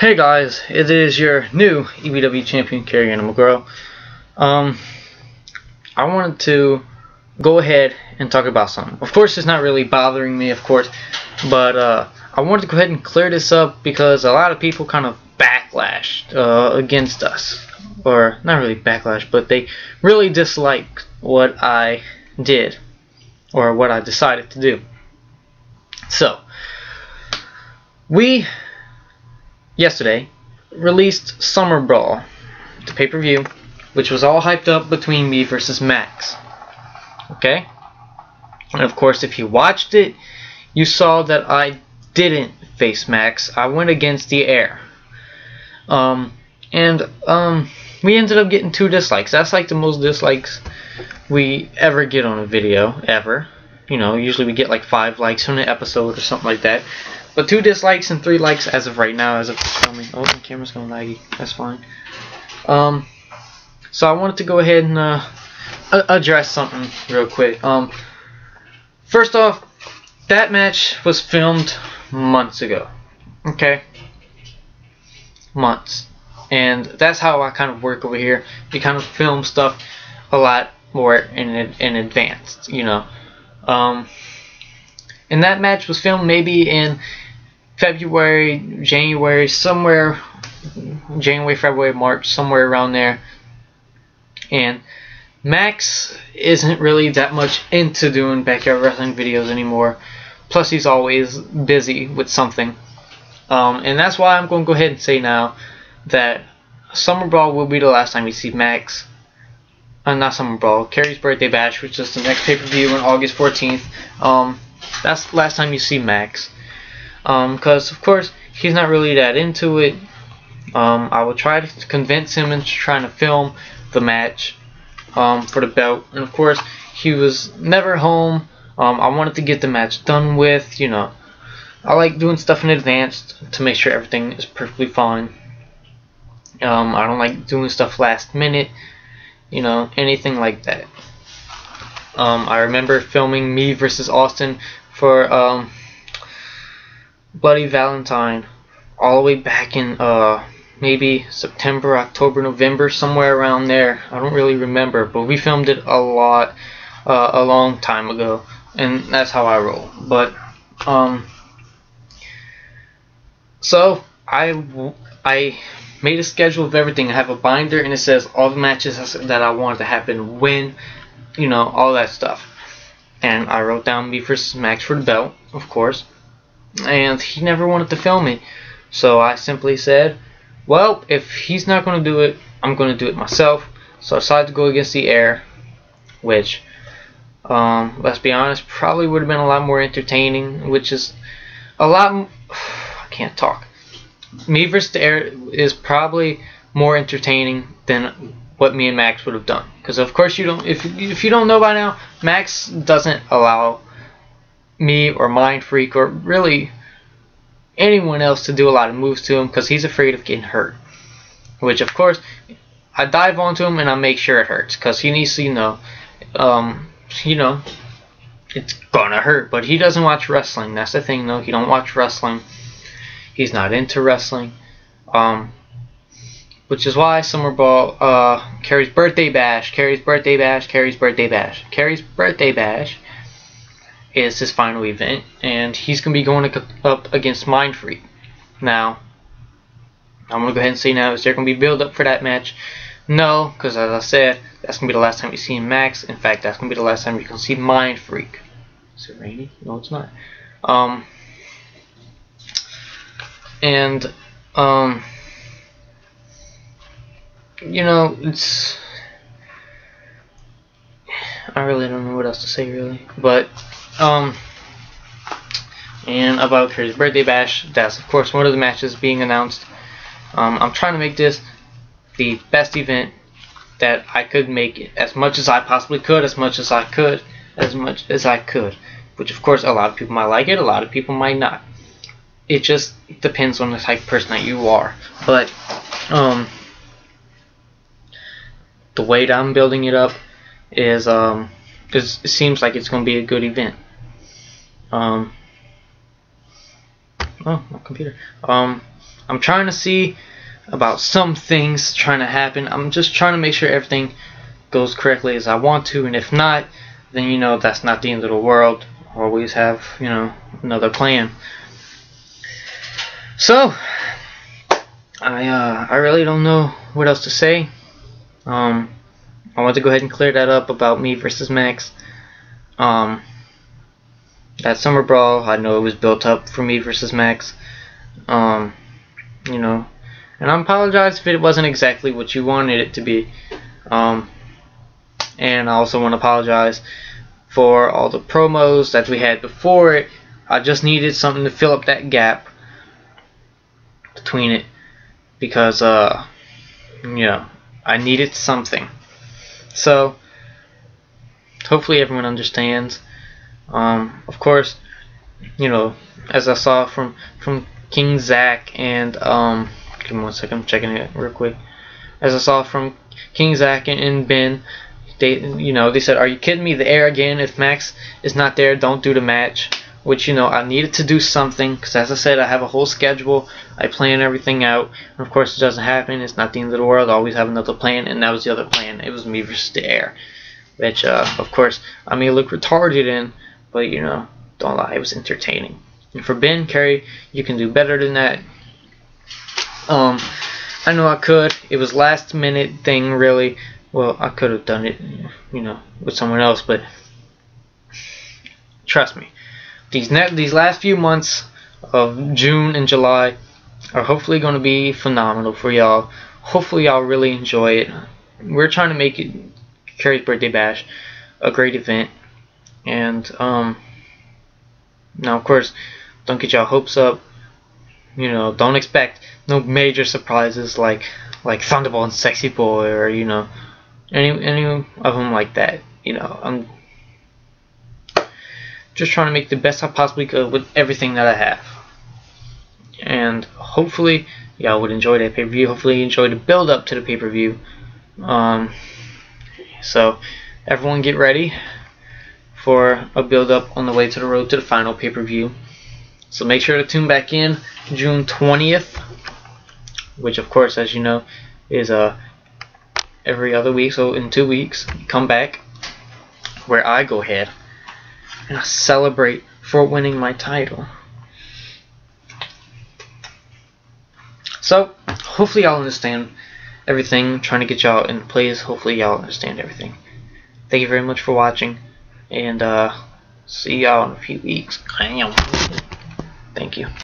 Hey guys, it is your new EBW champion, Kerry Animal Gros. Um, I wanted to go ahead and talk about something. Of course, it's not really bothering me, of course, but uh, I wanted to go ahead and clear this up because a lot of people kind of backlashed uh, against us, or not really backlash, but they really disliked what I did or what I decided to do. So, we yesterday released Summer Brawl, the pay-per-view, which was all hyped up between me versus Max. Okay? And of course, if you watched it, you saw that I didn't face Max. I went against the air. Um, and um, we ended up getting two dislikes. That's like the most dislikes we ever get on a video, ever. You know, usually we get like five likes on an episode or something like that. But two dislikes and three likes as of right now, as of filming. Oh, the camera's going laggy. That's fine. Um, so I wanted to go ahead and uh, address something real quick. Um, first off, that match was filmed months ago. Okay, months, and that's how I kind of work over here. We kind of film stuff a lot more in in advance, you know. Um, and that match was filmed maybe in February, January, somewhere, January, February, March, somewhere around there. And Max isn't really that much into doing backyard wrestling videos anymore. Plus, he's always busy with something. Um, and that's why I'm going to go ahead and say now that Summer Brawl will be the last time you see Max. Uh, not Summer Brawl, Kerry's Birthday Bash, which is the next pay-per-view on August 14th. Um, that's the last time you see Max. Because, um, of course, he's not really that into it. Um, I will try to convince him into trying to film the match um, for the belt. And, of course, he was never home. Um, I wanted to get the match done with, you know. I like doing stuff in advance to make sure everything is perfectly fine. Um, I don't like doing stuff last minute, you know, anything like that. Um, I remember filming me versus Austin for um, Bloody Valentine all the way back in uh, maybe September, October, November, somewhere around there. I don't really remember, but we filmed it a lot uh, a long time ago, and that's how I roll. But um, so I I made a schedule of everything. I have a binder, and it says all the matches that I want to happen when, you know, all that stuff. And I wrote down versus Max for the belt, of course and he never wanted to film me. So I simply said, well, if he's not going to do it, I'm going to do it myself. So I decided to go against the air, which, um, let's be honest, probably would have been a lot more entertaining, which is a lot, I can't talk. Me versus the air is probably more entertaining than what me and Max would have done. Because of course you don't, if, if you don't know by now, Max doesn't allow me or Mind Freak or really anyone else to do a lot of moves to him because he's afraid of getting hurt. Which, of course, I dive onto him and I make sure it hurts because he needs to, you know, um, you know, it's gonna hurt. But he doesn't watch wrestling. That's the thing, though. He don't watch wrestling. He's not into wrestling. Um, which is why Summer Brawl, uh, Kerry's birthday bash, Kerry's birthday bash, Kerry's birthday bash, Kerry's birthday bash is his final event, and he's going to be going up against Mind Freak. Now, I'm going to go ahead and say now, is there going to be build up for that match? No, because as I said, that's going to be the last time you see Max. In fact, that's going to be the last time you can see Mind Freak. Is it rainy? No, it's not. Um, and, um, you know, it's, I really don't know what else to say, really. But, um, and about Kerry's birthday bash, that's of course one of the matches being announced. Um, I'm trying to make this the best event that I could make it as much as I possibly could, as much as I could, as much as I could. Which of course a lot of people might like it, a lot of people might not. It just depends on the type of person that you are. But um, the way that I'm building it up is um, it seems like it's going to be a good event. Um, oh, my computer. Um, I'm trying to see about some things trying to happen. I'm just trying to make sure everything goes correctly as I want to, and if not, then you know that's not the end of the world. always have you know another plan. So I uh, I really don't know what else to say. Um, I want to go ahead and clear that up about me versus Max. Um, that summer brawl, I know it was built up for me versus Max. Um, you know, and I apologize if it wasn't exactly what you wanted it to be. Um, and I also want to apologize for all the promos that we had before it. I just needed something to fill up that gap between it because uh you know I needed something. So hopefully everyone understands. Um, of course, you know, as I saw from from King Zach and um, give me one second, I'm checking it real quick. As I saw from King Zach and, and Ben, they you know they said, "Are you kidding me? The air again? If Max is not there, don't do the match." Which you know I needed to do something because as I said, I have a whole schedule. I plan everything out, and of course it doesn't happen. It's not the end of the world. I always have another plan, and that was the other plan. It was me versus the air, which uh, of course I may look retarded in, but you know don't lie, it was entertaining. And for Ben Kerry, you can do better than that. Um, I know I could. It was last minute thing, really. Well, I could have done it, you know, with someone else, but trust me, these net these last few months of June and July are hopefully going to be phenomenal for y'all. Hopefully, y'all really enjoy it. We're trying to make it Kerry's birthday bash a great event, and um, now of course, don't get y'all hopes up. You know, don't expect no major surprises like like Thunderbolt and Sexy Boy or you know any any of them like that. You know, I'm just trying to make the best I possibly could with everything that I have. And hopefully y'all would enjoy that pay-per-view. Hopefully you enjoy the build up to the pay-per-view. Um, so everyone get ready for a build up on the way to the road to the final pay-per-view. So make sure to tune back in June 20th, which of course as you know is uh, every other week. So in two weeks, come back where I go ahead and I celebrate for winning my title. So, hopefully y'all understand everything, trying to get y'all in place. Hopefully y'all understand everything. Thank you very much for watching, and uh, see y'all in a few weeks. Thank you.